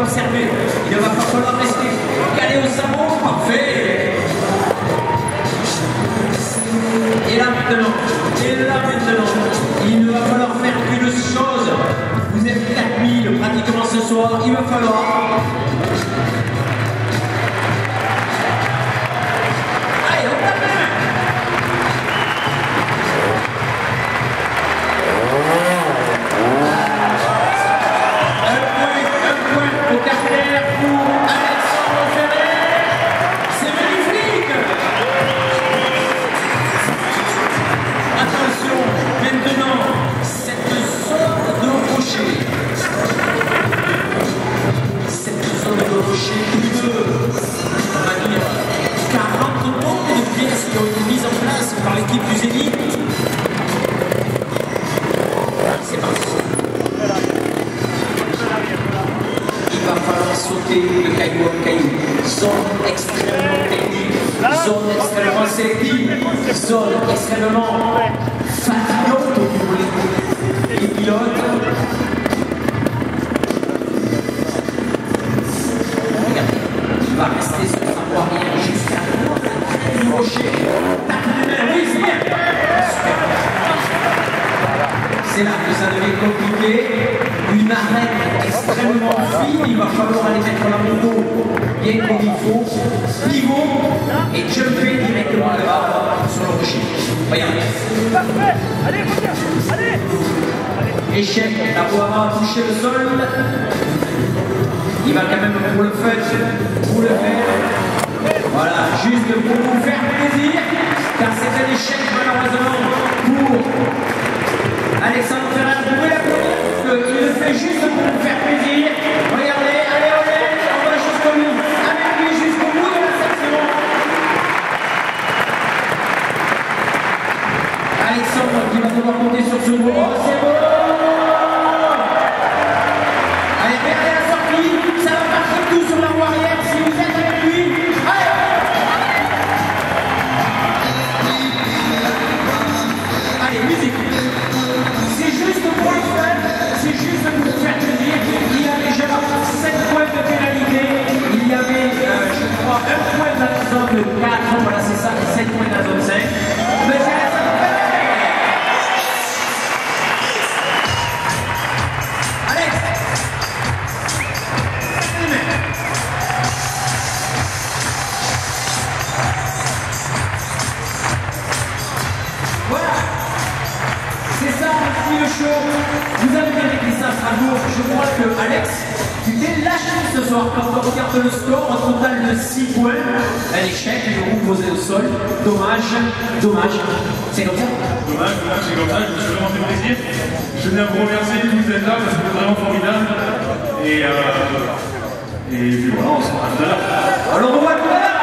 observer. Il ne va pas falloir rester calé au savon, parfait. Et là maintenant, et là maintenant, il ne va falloir faire qu'une chose. Vous êtes 4000 pratiquement ce soir, il va falloir de pièces qui ont été mises en place par l'équipe du Zénith. C'est parti. Il va falloir sauter de caillou en caillou. Zone extrêmement technique, zone extrêmement sélective, zone extrêmement fatigante niveau des pilotes. Regardez, il va rester sur sa voie c'est là que ça devient compliqué. Une arène extrêmement fine, il va falloir aller mettre la moto bien comme il faut. Pivot et jumper directement là-bas sur le rocher. Regardez. Parfait Allez, Allez Échec, la voie a touché le sol. Il va quand même pour le fun, pour le faire. Voilà, juste pour vous faire plaisir, car c'est un échec malheureusement pour Alexandre Ferrer. Vous pouvez l'applaudir, parce qu'il le fait juste pour vous faire plaisir. Regardez, allez, allez, on va jusqu'au bout. Avec lui jusqu'au bout de la section. Alexandre qui va devoir monter sur ce bout. Oh, c'est beau le show Vous avez bien écrit ça à Strasbourg. Je crois que Alex, tu t'es lâché ce soir quand on regarde le score, un total de 6 points. Un échec, une roue posée au sol. Dommage, dommage. C'est comme ça Dommage, dommage, c'est comme ça, je me suis vraiment fait plaisir. Je tiens à vous remercier de tous êtes là, parce que c'est vraiment formidable. Et, euh, et puis voilà, on se revoit tout à l'heure. Alors on tout à l'heure,